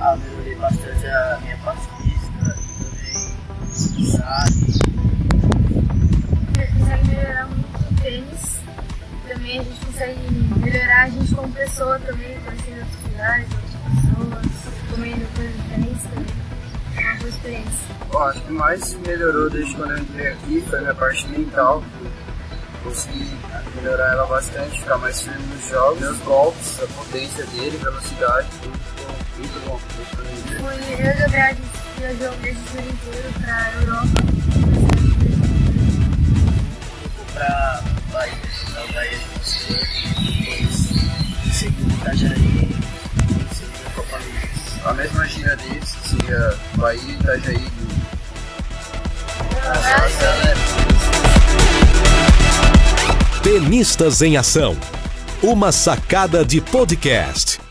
Ah, melhorei bastante a minha parte física e também sabe. Consegue melhorar muito o tênis. Também a gente consegue melhorar a gente como pessoa também, conhecendo outros lugares, outras pessoas, comendo coisas diferentes também. É uma boa experiência. Bom, acho que mais melhorou desde quando eu entrei aqui foi a minha parte mental. Consegui melhorar ela bastante, ficar mais firme nos jogos, meus golpes, a potência dele, velocidade, tudo ficou o Gabriel, a gente viajou o ano inteiro pra Europa. Fui pra Bahia, de depois segui em Itajaí, segui a Copa. A mesma gira deles, seria Bahia Itajaí. Tenistas em Ação. Uma sacada de podcast.